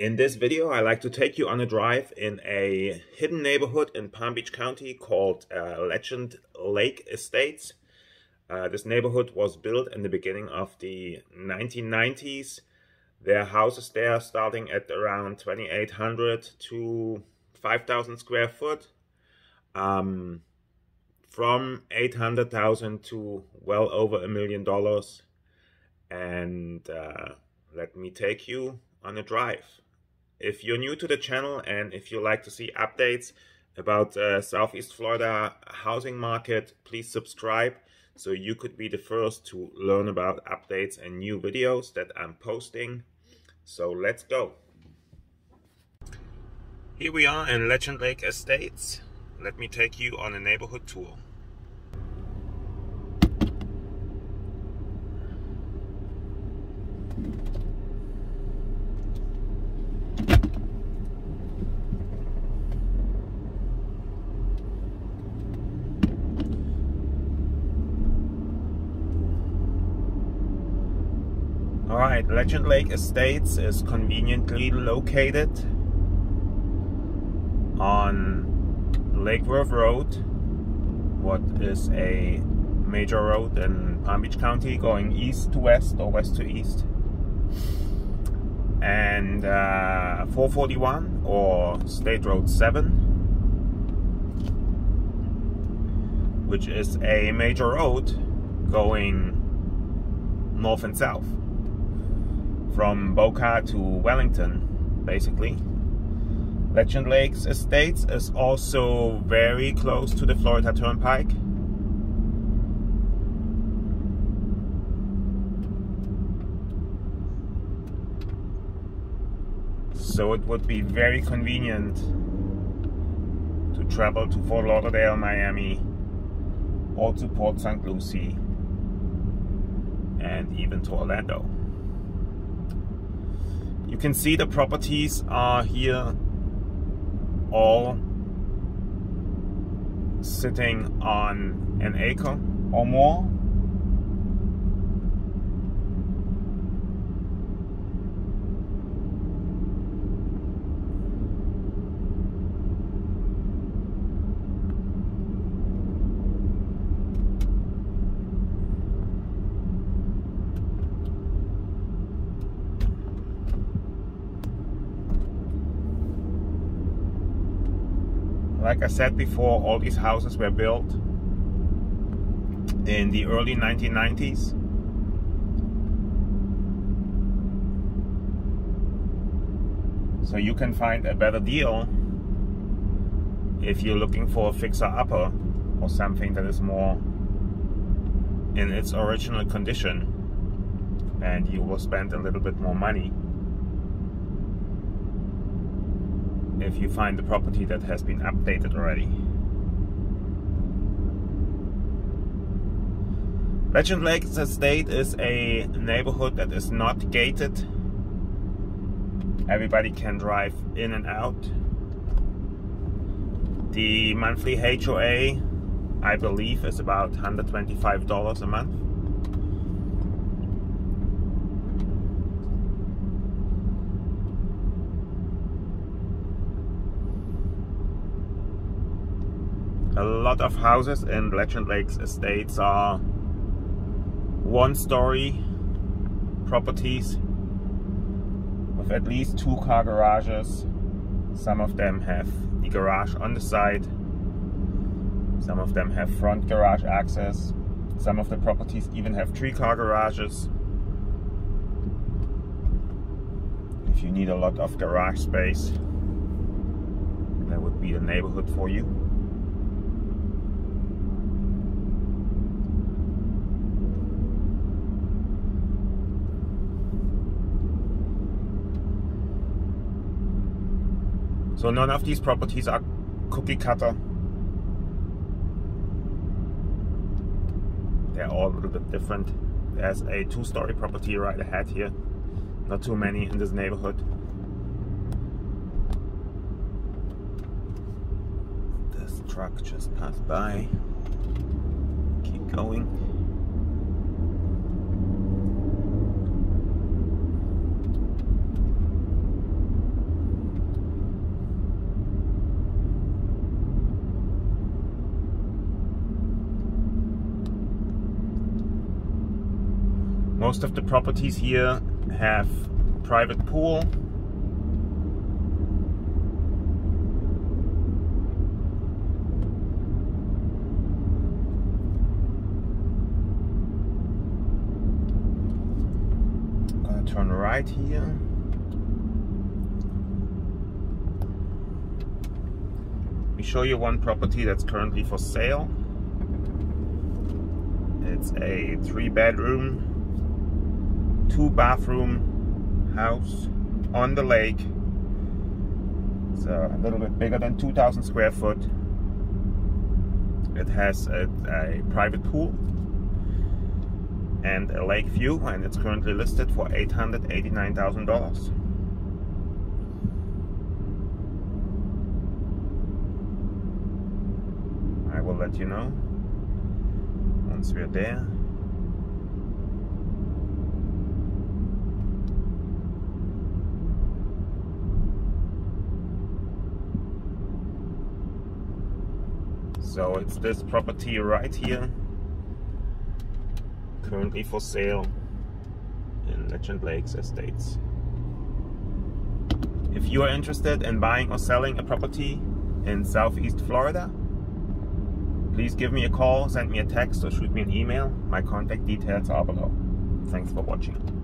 In this video, I like to take you on a drive in a hidden neighborhood in Palm Beach County called uh, Legend Lake Estates. Uh, this neighborhood was built in the beginning of the 1990s. There are houses there starting at around 2,800 to 5,000 square foot. Um, from 800,000 to well over a million dollars. And uh, let me take you on a drive. If you're new to the channel and if you like to see updates about uh, Southeast Florida housing market, please subscribe so you could be the first to learn about updates and new videos that I'm posting. So let's go. Here we are in Legend Lake Estates. Let me take you on a neighborhood tour. Alright, Legend Lake Estates is conveniently located on Lake Worth Road, what is a major road in Palm Beach County going east to west or west to east. And uh, 441 or State Road 7, which is a major road going north and south from Boca to Wellington, basically. Legend Lakes Estates is also very close to the Florida Turnpike. So it would be very convenient to travel to Fort Lauderdale, Miami, or to Port St. Lucie, and even to Orlando. You can see the properties are here all sitting on an acre or more. Like I said before, all these houses were built in the early 1990s. So you can find a better deal if you're looking for a fixer-upper or something that is more in its original condition and you will spend a little bit more money if you find the property that has been updated already. Legend Lakes Estate is a neighborhood that is not gated. Everybody can drive in and out. The monthly HOA, I believe, is about $125 a month. A lot of houses in Legend Lakes Estates are one-story properties with at least two car garages. Some of them have the garage on the side. Some of them have front garage access. Some of the properties even have three car garages. If you need a lot of garage space, that would be the neighborhood for you. So none of these properties are cookie cutter. They're all a little bit different. There's a two-story property right ahead here. Not too many in this neighborhood. This truck just passed by. Keep going. Most of the properties here have private pool. Gonna turn right here. We show you one property that's currently for sale. It's a three bedroom, two bathroom house on the lake. It's a little bit bigger than 2,000 square foot. It has a, a private pool and a lake view and it's currently listed for $889,000. I will let you know once we're there. So it's this property right here, currently for sale in Legend Lakes Estates. If you are interested in buying or selling a property in Southeast Florida, Please give me a call, send me a text, or shoot me an email. My contact details are below. Thanks for watching.